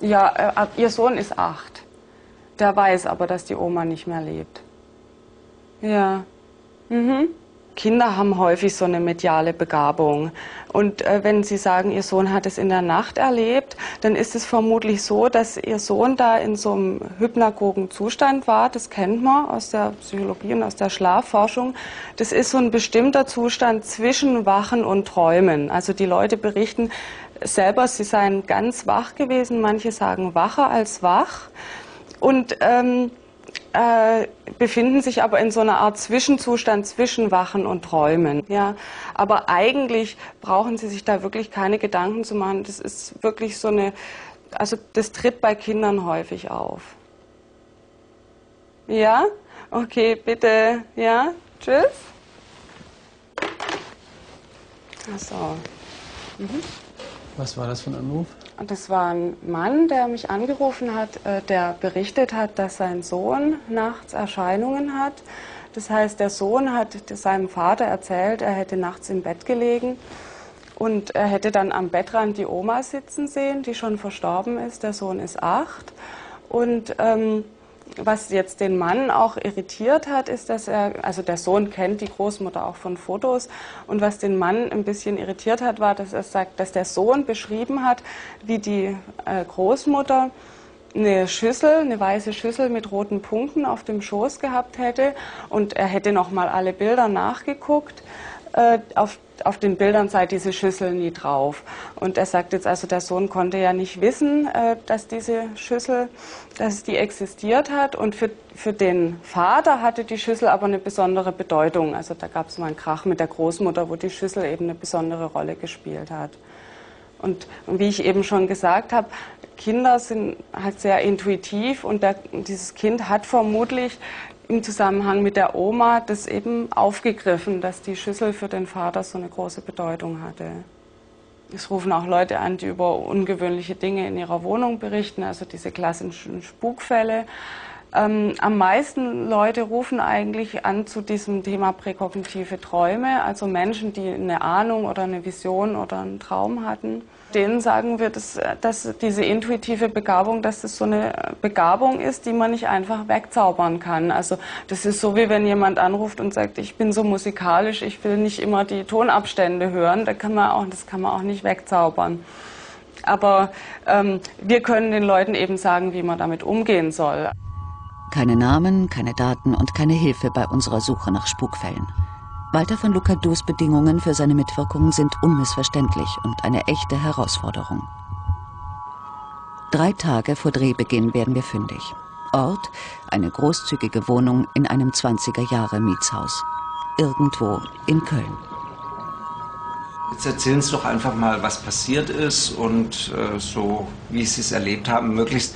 Ja, äh, ihr Sohn ist acht. Der weiß aber, dass die Oma nicht mehr lebt. Ja. Mhm. Kinder haben häufig so eine mediale Begabung. Und äh, wenn Sie sagen, Ihr Sohn hat es in der Nacht erlebt, dann ist es vermutlich so, dass Ihr Sohn da in so einem hypnagogen Zustand war. Das kennt man aus der Psychologie und aus der Schlafforschung. Das ist so ein bestimmter Zustand zwischen Wachen und Träumen. Also die Leute berichten selber, sie seien ganz wach gewesen. Manche sagen wacher als wach. Und ähm, äh, befinden sich aber in so einer Art Zwischenzustand zwischen Wachen und Träumen. Ja, aber eigentlich brauchen Sie sich da wirklich keine Gedanken zu machen. Das ist wirklich so eine, also das tritt bei Kindern häufig auf. Ja, okay, bitte, ja, tschüss. Ach so. Mhm. Was war das für ein Anruf? Das war ein Mann, der mich angerufen hat, äh, der berichtet hat, dass sein Sohn nachts Erscheinungen hat. Das heißt, der Sohn hat seinem Vater erzählt, er hätte nachts im Bett gelegen und er hätte dann am Bettrand die Oma sitzen sehen, die schon verstorben ist. Der Sohn ist acht und ähm, was jetzt den Mann auch irritiert hat, ist, dass er, also der Sohn kennt die Großmutter auch von Fotos, und was den Mann ein bisschen irritiert hat, war, dass er sagt, dass der Sohn beschrieben hat, wie die äh, Großmutter eine Schüssel, eine weiße Schüssel mit roten Punkten auf dem Schoß gehabt hätte und er hätte noch mal alle Bilder nachgeguckt. Äh, auf auf den Bildern sei diese Schüssel nie drauf. Und er sagt jetzt also, der Sohn konnte ja nicht wissen, äh, dass diese Schüssel, dass die existiert hat. Und für, für den Vater hatte die Schüssel aber eine besondere Bedeutung. Also da gab es mal einen Krach mit der Großmutter, wo die Schüssel eben eine besondere Rolle gespielt hat. Und, und wie ich eben schon gesagt habe, Kinder sind halt sehr intuitiv und der, dieses Kind hat vermutlich im Zusammenhang mit der Oma das eben aufgegriffen, dass die Schüssel für den Vater so eine große Bedeutung hatte. Es rufen auch Leute an, die über ungewöhnliche Dinge in ihrer Wohnung berichten, also diese klassischen Spukfälle. Ähm, am meisten Leute rufen eigentlich an zu diesem Thema präkognitive Träume, also Menschen, die eine Ahnung oder eine Vision oder einen Traum hatten. Denen sagen wir, dass, dass diese intuitive Begabung, dass das so eine Begabung ist, die man nicht einfach wegzaubern kann. Also das ist so, wie wenn jemand anruft und sagt, ich bin so musikalisch, ich will nicht immer die Tonabstände hören. Da kann man auch, das kann man auch nicht wegzaubern. Aber ähm, wir können den Leuten eben sagen, wie man damit umgehen soll. Keine Namen, keine Daten und keine Hilfe bei unserer Suche nach Spukfällen. Walter von Lucadus Bedingungen für seine Mitwirkung sind unmissverständlich und eine echte Herausforderung. Drei Tage vor Drehbeginn werden wir fündig. Ort, eine großzügige Wohnung in einem 20er Jahre Mietshaus. Irgendwo in Köln. Jetzt erzählen Sie doch einfach mal, was passiert ist und äh, so, wie Sie es erlebt haben, möglichst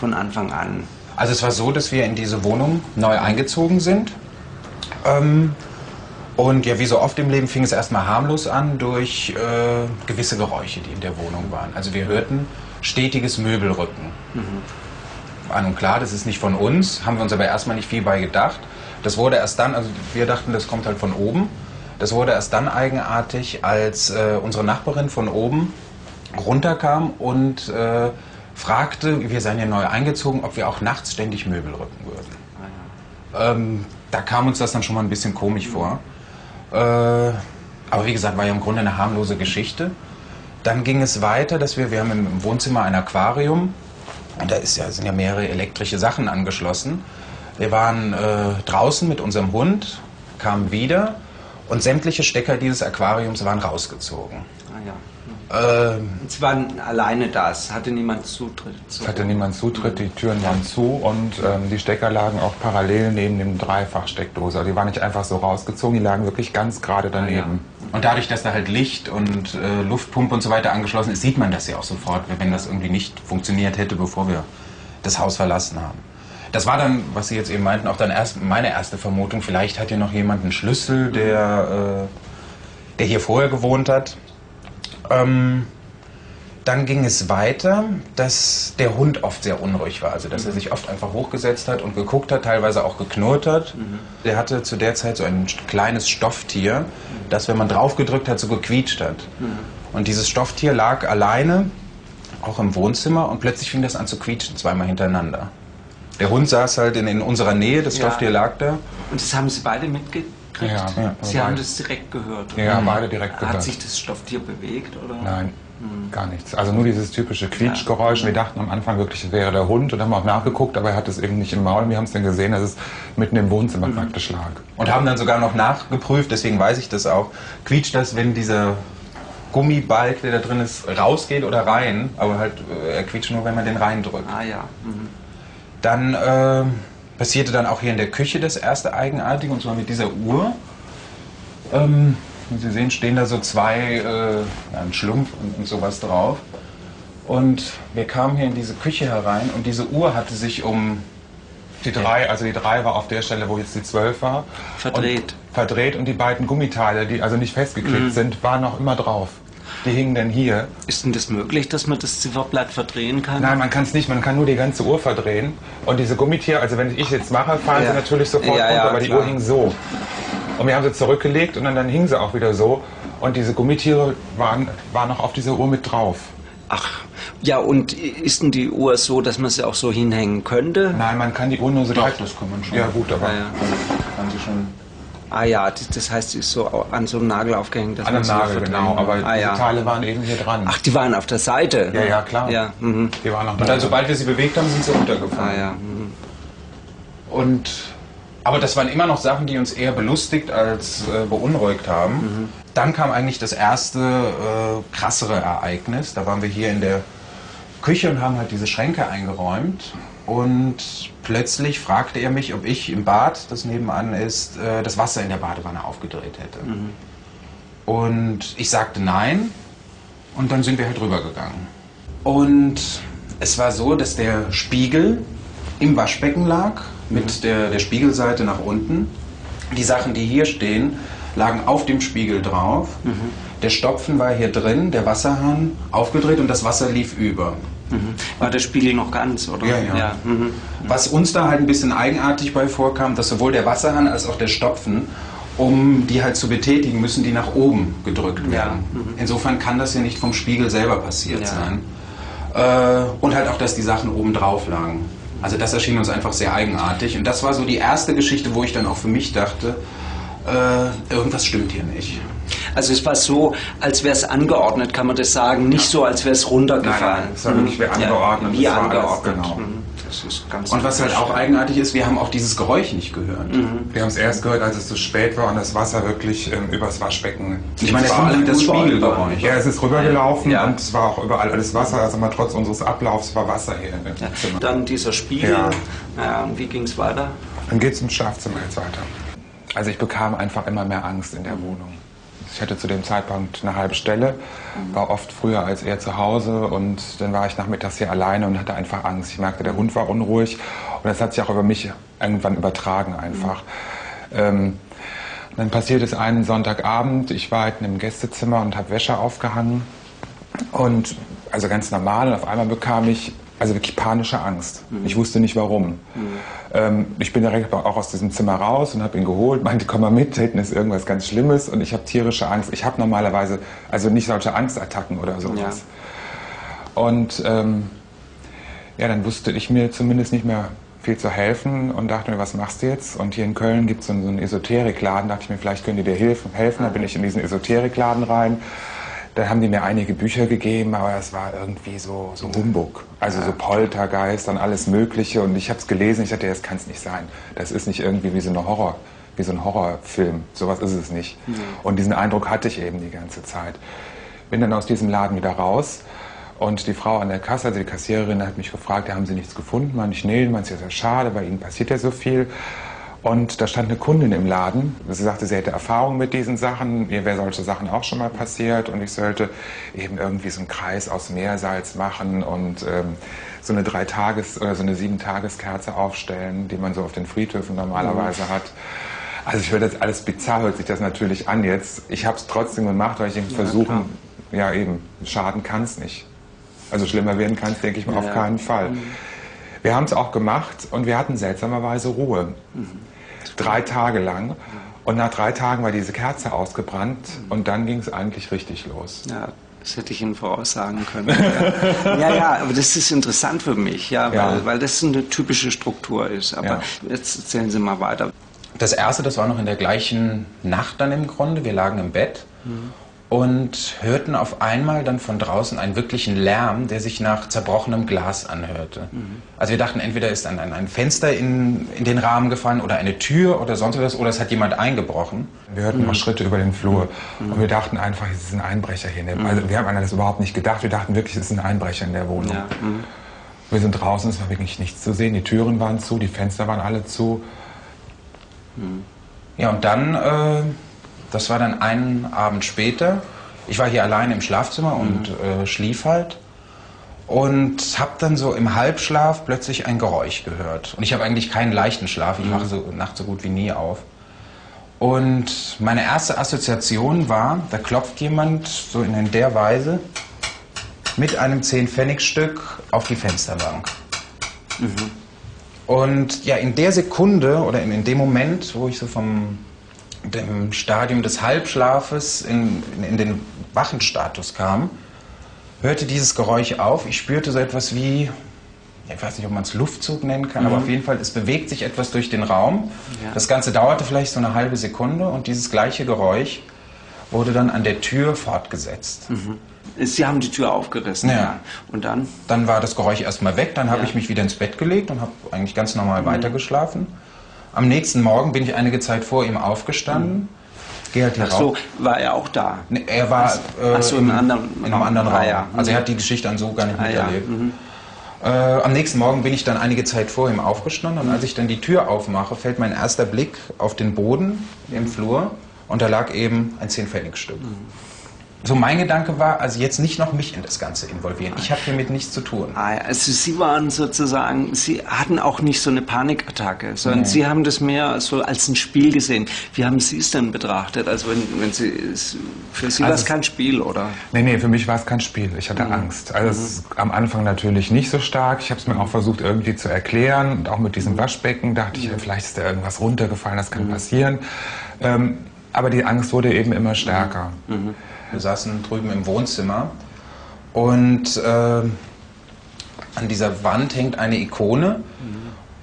von Anfang an. Also es war so, dass wir in diese Wohnung neu eingezogen sind. Ähm, und ja, wie so oft im Leben fing es erstmal harmlos an durch äh, gewisse Geräusche, die in der Wohnung waren. Also wir hörten stetiges Möbelrücken. Mhm. War nun klar, das ist nicht von uns, haben wir uns aber erstmal nicht viel bei gedacht. Das wurde erst dann, also wir dachten, das kommt halt von oben. Das wurde erst dann eigenartig, als äh, unsere Nachbarin von oben runterkam und äh, fragte, wir seien ja neu eingezogen, ob wir auch nachts ständig Möbel rücken würden. Ah, ja. ähm, da kam uns das dann schon mal ein bisschen komisch vor. Äh, aber wie gesagt, war ja im Grunde eine harmlose Geschichte. Dann ging es weiter, dass wir, wir haben im Wohnzimmer ein Aquarium und da ja, sind ja mehrere elektrische Sachen angeschlossen. Wir waren äh, draußen mit unserem Hund, kamen wieder und sämtliche Stecker dieses Aquariums waren rausgezogen. Ah ja. Ähm, Sie waren alleine da, es hatte niemand Zutritt. Es hatte niemand Zutritt, die Türen waren zu und ähm, die Stecker lagen auch parallel neben dem Dreifachsteckdose. Die waren nicht einfach so rausgezogen, die lagen wirklich ganz gerade daneben. Ja. Und dadurch, dass da halt Licht und äh, Luftpumpe und so weiter angeschlossen ist, sieht man das ja auch sofort, wenn das irgendwie nicht funktioniert hätte, bevor wir das Haus verlassen haben. Das war dann, was Sie jetzt eben meinten, auch dann erst meine erste Vermutung. Vielleicht hat hier noch jemand einen Schlüssel, der, äh, der hier vorher gewohnt hat. Ähm, dann ging es weiter, dass der Hund oft sehr unruhig war. Also, dass mhm. er sich oft einfach hochgesetzt hat und geguckt hat, teilweise auch geknurrt hat. Mhm. Der hatte zu der Zeit so ein kleines Stofftier, mhm. das, wenn man draufgedrückt hat, so gequietscht hat. Mhm. Und dieses Stofftier lag alleine auch im Wohnzimmer und plötzlich fing das an zu quietschen, zweimal hintereinander. Der Hund saß halt in, in unserer Nähe, das Ja. Stofftier lag da. Und das haben Sie beide mitgekriegt? Ja, ja, Sie haben das direkt gehört? Ja, oder? beide direkt Hat gehört. sich das Stofftier bewegt? Oder? Nein, gar nichts. Also nur dieses typische Quietschgeräusch. Wir dachten am Anfang wirklich, es wäre der Hund und haben auch nachgeguckt, aber er hat es eben nicht im Maul. Wir haben es dann gesehen, dass es mitten im Wohnzimmer praktisch lag. Und haben dann sogar noch nachgeprüft, deswegen weiß ich das auch. Quietscht das, wenn dieser Gummibalg, der da drin ist, rausgeht oder rein? Aber halt, äh, er quietscht nur, wenn man den reindrückt. Ah ja. Mhm. Dann äh, passierte dann auch hier in der Küche das erste Eigenartige, und zwar mit dieser Uhr. Ähm, wie Sie sehen, stehen da so zwei, äh, ein Schlumpf und, und sowas drauf. Und wir kamen hier in diese Küche herein und diese Uhr hatte sich um Die drei, also die drei war auf der Stelle, wo jetzt die zwölf war. Verdreht. Und, verdreht und die beiden Gummiteile, die also nicht festgeklebt sind, waren noch immer drauf. Die hingen dann hier. Ist denn das möglich, dass man das Zifferblatt verdrehen kann? Nein, man kann es nicht, man kann nur die ganze Uhr verdrehen. Und diese Gummitiere, also wenn ich jetzt mache, fahren Ja. sie natürlich sofort Ja, ja, runter, aber die klar. Uhr hing so. Und wir haben sie zurückgelegt und dann, dann hingen sie auch wieder so. Und diese Gummitiere waren, waren noch auf dieser Uhr mit drauf. Ach, ja, und ist denn die Uhr so, dass man sie auch so hinhängen könnte? Nein, man kann die Uhr nur so Doch, das kann man schon. Ja gut, aber Ah, ja. Haben Sie schon Ah ja, das, heißt, sie ist so an so einem Nagel aufgehängt. An sie Nagel, genau. Aber ah, ja. Teile waren eben hier dran. Ach, die waren auf der Seite? ja, ja, klar. Ja, mhm. Die waren noch Und dann, sobald wir sie bewegt haben, sind sie runtergefallen. ah, ja. Mhm. Und, aber das waren immer noch Sachen, die uns eher belustigt als äh, beunruhigt haben. Dann kam eigentlich das erste äh, krassere Ereignis. Da waren wir hier in der Küche und haben halt diese Schränke eingeräumt. Und plötzlich fragte er mich, ob ich im Bad, das nebenan ist, äh, das Wasser in der Badewanne aufgedreht hätte. Und ich sagte nein. Und dann sind wir halt rübergegangen. Und es war so, dass der Spiegel im Waschbecken lag, mit der, der Spiegelseite nach unten. Die Sachen, die hier stehen, lagen auf dem Spiegel drauf. Der Stopfen war hier drin, der Wasserhahn aufgedreht und das Wasser lief über. Mhm. War der Spiegel noch ganz, oder? Ja, ja. mhm. Was uns da halt ein bisschen eigenartig bei vorkam, dass sowohl der Wasserhahn als auch der Stopfen, um die halt zu betätigen, müssen die nach oben gedrückt Ja, werden. mhm. Insofern kann das ja nicht vom Spiegel selber passiert Ja. sein. Äh, und halt auch, dass die Sachen oben drauf lagen. Also das erschien uns einfach sehr eigenartig. Und das war so die erste Geschichte, wo ich dann auch für mich dachte, äh, irgendwas stimmt hier nicht. Also es war so, als wäre es angeordnet, kann man das sagen. Nicht so, als wäre es runtergefallen. Nein, es war wirklich wie angeordnet. Ja, wie Das war alles, angeordnet. genau. Mhm. Das ist ganz Und was halt auch eigenartig ist, wir haben auch dieses Geräusch nicht gehört. Wir haben es erst gehört, als es zu spät war und das Wasser wirklich ähm, übers Waschbecken. Ich meine, Es vor war allem das. Spiegelgeräusch. Ja, es ist rübergelaufen Ja. und es war auch überall alles Wasser. Also mal trotz unseres Ablaufs war Wasser hier im Ja. Zimmer. Dann dieser Spiegel. Ja. Ja, und wie ging es weiter? Dann geht es ins Schlafzimmer jetzt weiter. Also ich bekam einfach immer mehr Angst in der Wohnung. Ich hatte zu dem Zeitpunkt eine halbe Stelle, war oft früher als er zu Hause und dann war ich nachmittags hier alleine und hatte einfach Angst. Ich merkte, der Hund war unruhig und das hat sich auch über mich irgendwann übertragen einfach. Ähm, dann passiert es einen Sonntagabend, ich war halt in einem Gästezimmer und habe Wäsche aufgehangen und also ganz normal und auf einmal bekam ich also wirklich panische Angst. Ich wusste nicht warum. Ähm, ich bin direkt auch aus diesem Zimmer raus und habe ihn geholt, meinte, komm mal mit, hinten ist irgendwas ganz Schlimmes und ich habe tierische Angst. Ich habe normalerweise also nicht solche Angstattacken oder sowas. Und ähm, ja, dann wusste ich mir zumindest nicht mehr viel zu helfen und dachte mir, was machst du jetzt? Und hier in Köln gibt es so einen, so einen Esoterikladen, dachte ich mir, vielleicht können die dir helfen. helfen. Dann bin ich in diesen Esoterikladen rein. Dann haben die mir einige Bücher gegeben, aber es war irgendwie so, so Humbug. Also so Poltergeist und alles Mögliche. Und ich habe es gelesen, ich dachte, das kann es nicht sein. Das ist nicht irgendwie wie so eine Horror, wie so ein Horrorfilm. Sowas ist es nicht. Und diesen Eindruck hatte ich eben die ganze Zeit. Bin dann aus diesem Laden wieder raus und die Frau an der Kasse, also die Kassiererin, hat mich gefragt, haben Sie nichts gefunden? Meinte ich, nee, meinte sie, ja schade, bei Ihnen passiert ja so viel. Und da stand eine Kundin im Laden. Sie sagte, sie hätte Erfahrung mit diesen Sachen. Ihr wäre solche Sachen auch schon mal passiert. Und ich sollte eben irgendwie so einen Kreis aus Meersalz machen und ähm, so eine Dreitages- oder so eine Sieben-Tages-Kerze aufstellen, die man so auf den Friedhöfen normalerweise hat. Also ich höre das alles bizarr, hört sich das natürlich an jetzt. Ich habe es trotzdem gemacht, weil ich eben versuchen, ja eben, schaden kann es nicht. Also schlimmer werden kann es, denke ich mal, auf Ja. keinen Fall. Wir haben es auch gemacht und wir hatten seltsamerweise Ruhe. Drei Tage lang. Und nach drei Tagen war diese Kerze ausgebrannt und dann ging es eigentlich richtig los. Ja, Das hätte ich Ihnen voraussagen können. ja. ja, ja, aber das ist interessant für mich, ja, weil, Ja. weil das eine typische Struktur ist. Aber Ja. jetzt erzählen Sie mal weiter. Das erste, das war noch in der gleichen Nacht dann im Grunde. Wir lagen im Bett und hörten auf einmal dann von draußen einen wirklichen Lärm, der sich nach zerbrochenem Glas anhörte. Also wir dachten, entweder ist ein, ein, Fenster in, in den Rahmen gefallen oder eine Tür oder sonst was oder es hat jemand eingebrochen. Wir hörten noch Schritte über den Flur und wir dachten einfach, es ist ein Einbrecher hier. In der, also wir haben an das überhaupt nicht gedacht. Wir dachten wirklich, es ist ein Einbrecher in der Wohnung. Ja. mhm. Wir sind draußen, es war wirklich nichts zu sehen. Die Türen waren zu, die Fenster waren alle zu. Ja, und dann, äh, das war dann einen Abend später. Ich war hier alleine im Schlafzimmer und äh, schlief halt. Und habe dann so im Halbschlaf plötzlich ein Geräusch gehört. Und ich habe eigentlich keinen leichten Schlaf. Ich mache so nachts so gut wie nie auf. Und meine erste Assoziation war, da klopft jemand so in der Weise mit einem 10-Pfennig-Stück auf die Fensterbank. Und ja, in der Sekunde oder in, in dem Moment, wo ich so vom dem Stadium des Halbschlafes in, in, in den Wachenstatus kam, hörte dieses Geräusch auf. Ich spürte so etwas wie, ich weiß nicht, ob man es Luftzug nennen kann, aber auf jeden Fall, es bewegt sich etwas durch den Raum. Ja. Das Ganze dauerte vielleicht so eine halbe Sekunde und dieses gleiche Geräusch wurde dann an der Tür fortgesetzt. Sie haben die Tür aufgerissen. Ja. Und dann? Dann war das Geräusch erstmal weg, dann habe Ja. Mhm. ich mich wieder ins Bett gelegt und habe eigentlich ganz normal weitergeschlafen. Am nächsten Morgen bin ich einige Zeit vor ihm aufgestanden. Mhm. Ach so, war er auch da? Nee, er war äh, so, im anderen in einem Raum. anderen Ah, Raum. ja. Also er hat die Geschichte an so gar nicht Ah, ja. miterlebt. Äh, am nächsten Morgen bin ich dann einige Zeit vor ihm aufgestanden und als ich dann die Tür aufmache, fällt mein erster Blick auf den Boden im Flur und da lag eben ein 10-Pfennig-Stück. So mein Gedanke war, also jetzt nicht noch mich in das Ganze involvieren. Ich habe hiermit nichts zu tun. Ah. Also Sie waren sozusagen, Sie hatten auch nicht so eine Panikattacke, sondern Nee. Sie haben das mehr so als ein Spiel gesehen. Wie haben Sie es denn betrachtet? Also wenn, wenn Sie, für Sie war Also es kein Spiel, oder? Nee, nee, für mich war es kein Spiel. Ich hatte Mhm. Angst. Also ist am Anfang natürlich nicht so stark. Ich habe es mir auch versucht irgendwie zu erklären. Und auch mit Mhm. diesem Waschbecken dachte ich, vielleicht ist da irgendwas runtergefallen, das kann passieren. Ähm, aber die Angst wurde eben immer stärker. Mhm. Wir saßen drüben im Wohnzimmer und äh, an dieser Wand hängt eine Ikone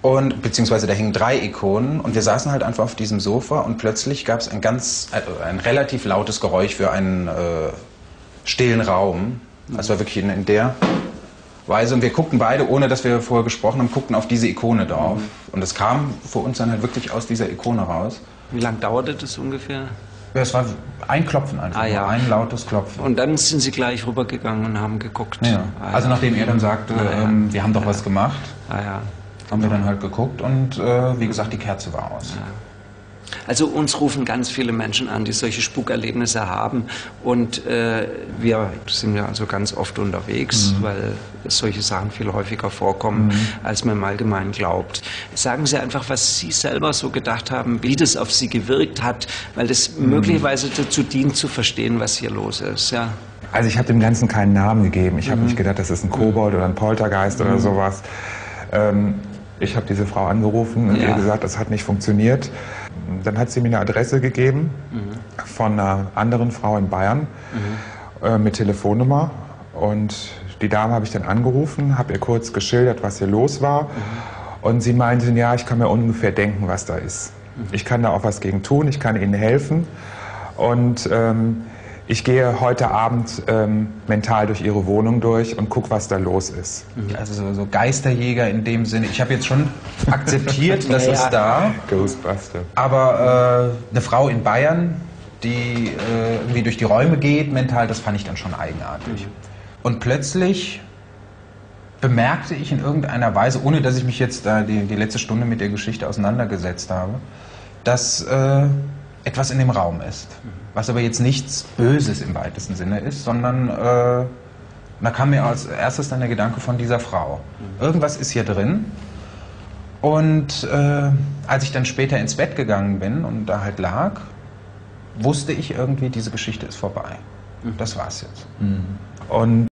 und beziehungsweise da hingen drei Ikonen und wir saßen halt einfach auf diesem Sofa und plötzlich gab es ein ganz äh, ein relativ lautes Geräusch für einen äh, stillen Raum. Das war wirklich in, in der Weise und wir guckten beide, ohne dass wir vorher gesprochen haben, guckten auf diese Ikone drauf und es kam für uns dann halt wirklich aus dieser Ikone raus. Wie lange dauerte das ungefähr? Es war ein Klopfen einfach, Ah, ja. ein lautes Klopfen. Und dann sind Sie gleich rübergegangen und haben geguckt. Ja. Ah, Also nachdem er dann sagte, Ah, ähm, wir haben doch was gemacht, ah, ja. haben wir dann halt geguckt und äh, wie gesagt, die Kerze war aus. Also uns rufen ganz viele Menschen an, die solche Spukerlebnisse haben und äh, wir sind ja also ganz oft unterwegs, weil solche Sachen viel häufiger vorkommen, als man im Allgemeinen glaubt. Sagen Sie einfach, was Sie selber so gedacht haben, wie das auf Sie gewirkt hat, weil das möglicherweise dazu dient, zu verstehen, was hier los ist. Ja. Also ich habe dem Ganzen keinen Namen gegeben. Ich Mhm. habe nicht gedacht, das ist ein Kobold oder ein Poltergeist oder sowas. Ähm, ich habe diese Frau angerufen und Ja. ihr gesagt, das hat nicht funktioniert. Dann hat sie mir eine Adresse gegeben Mhm. von einer anderen Frau in Bayern äh, mit Telefonnummer. Und die Dame habe ich dann angerufen, habe ihr kurz geschildert, was hier los war. Mhm. Und sie meinte, ja, ich kann mir ungefähr denken, was da ist. Mhm. Ich kann da auch was gegen tun, ich kann ihnen helfen. Und ähm, ich gehe heute Abend ähm, mental durch ihre Wohnung durch und gucke, was da los ist. Also so, so Geisterjäger in dem Sinne. Ich habe jetzt schon akzeptiert, das Ja, ist da. Ghostbuster. Aber äh, eine Frau in Bayern, die äh, irgendwie durch die Räume geht, mental, das fand ich dann schon eigenartig. Und plötzlich bemerkte ich in irgendeiner Weise, ohne dass ich mich jetzt da die, die letzte Stunde mit der Geschichte auseinandergesetzt habe, dass äh, etwas in dem Raum ist. Was aber jetzt nichts Böses im weitesten Sinne ist, sondern äh, da kam mir als erstes dann der Gedanke von dieser Frau. Irgendwas ist hier drin. Und äh, als ich dann später ins Bett gegangen bin und da halt lag, wusste ich irgendwie, diese Geschichte ist vorbei. Das war's jetzt. Und